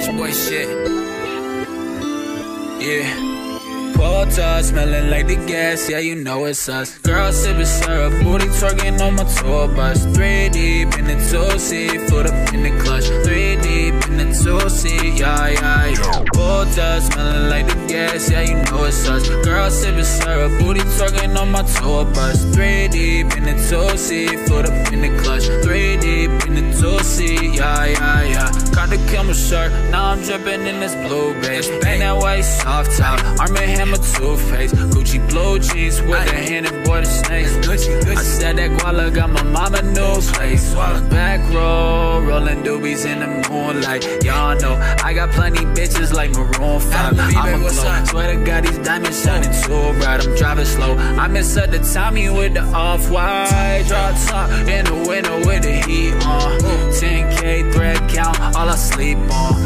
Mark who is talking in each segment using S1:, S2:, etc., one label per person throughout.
S1: Rich boy shit. Yeah. Porta smelling like the gas, yeah, you know it's us. Girl sipping syrup, booty twerking on my tour bus. Three deep in the two seat, foot up in the clutch. Three deep in the two seat, yeah, yeah, yeah. Porta smelling like the gas, yeah, you know it's us. Girl sipping syrup, booty twerking on my tour bus. Three deep in the two seat, foot up in the clutch. Three deep in the two seat, yeah, yeah, yeah. Got the camera shirt, now I'm dripping in this blue Bape. Ain't that white soft top, Arm and Hammer face, Gucci blue jeans with a handed boy the snakes. I said that guala got my mama new place. Back row, rolling doobies in the moonlight. Y'all know I got plenty bitches like Maroon 5. I'm a glow. Swear to God, these diamonds shining so bright. I'm driving slow. I miss at the Tommy with the off white. Drop top sleep on.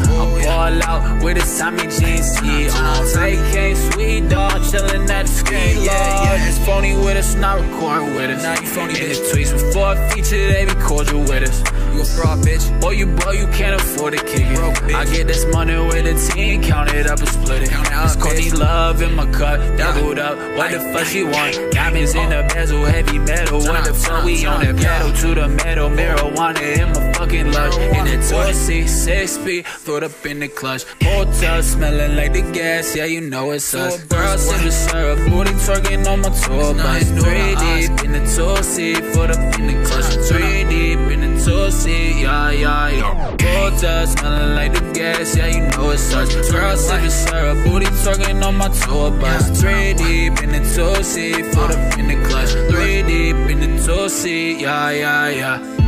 S1: I ball out with a Tommy jeans tee on. Vacay, sweet dog, chillin' at the ski yeah, yeah. It's phony with us, not recording with us. Now you phony in the tweets before I feature, they be cordial with us. You a fraud, bitch. Boy, you boy, you can't afford to kick it. Broke, I get this money with a team, count it up and split it. Count it up, it's Courtney Love in my cup, doubled up. What the fuck she want? Diamonds in the bezel, heavy metal. What the fuck we uh-huh, on that uh-huh. pedal to the metal? Marijuana in my fucking lunch. In the two seat, six speed, throw it up in the clutch. Hotel smelling like the gas, yeah, you know it's us. Girl, sipping syrup, booty twerking on my tour bus. Three deep in the two seat, foot up in the clutch. Three deep in the two seat, yeah, yeah, yeah. Hotel smelling like the gas, yeah, you know it's us. Girl, sipping syrup, booty twerking on my tour bus. Three deep in the two seat, foot up in the clutch. Three deep in the two seat, yeah, yeah, yeah.